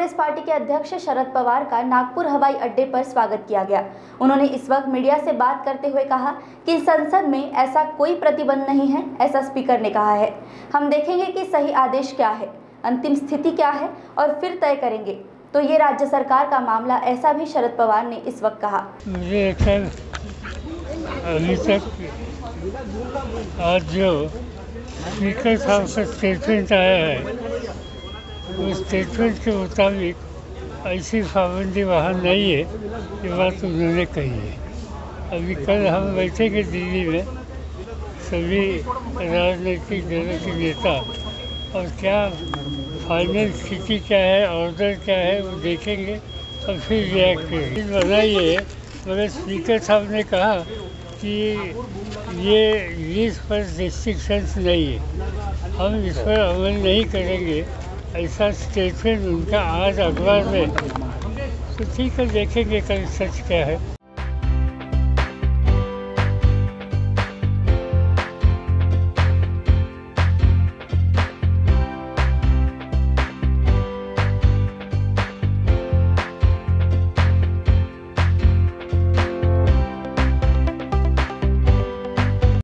Congress party के अध्यक्ष शरद पवार का नागपुर हवाई अड्डे पर स्वागत किया गया। उन्होंने इस वक्त मीडिया से बात करते हुए कहा कि संसद में ऐसा कोई प्रतिबंध नहीं है, ऐसा स्पीकर ने कहा है। हम देखेंगे कि सही आदेश क्या है, अंतिम स्थिति क्या है और फिर तय करेंगे। तो ये राज्य सरकार का मामला, ऐसा भी शरद पवार ने इस वक्त कहा। आज जो स्पीकर साहब का स्टेटमेंट आया है उस स्टेटमेंट के मुताबिक ऐसी पाबंदी वहाँ नहीं है ये बात उन्होंने कही है। अभी कल हम बैठेंगे दिल्ली में सभी राजनीतिक दलों के नेता और क्या फाइनल स्थिति क्या है ऑर्डर क्या है, वो देखेंगे और फिर रिएक्ट करेंगे। बनाई है मगर स्पीकर साहब ने कहा कि ये इस पर रिस्ट्रिक्शंस नहीं है। हम इस पर अमल नहीं करेंगे। ऐसा स्टेटमेंट उनका आज अखबार में। तो ठीक है देखेंगे कल सच क्या है।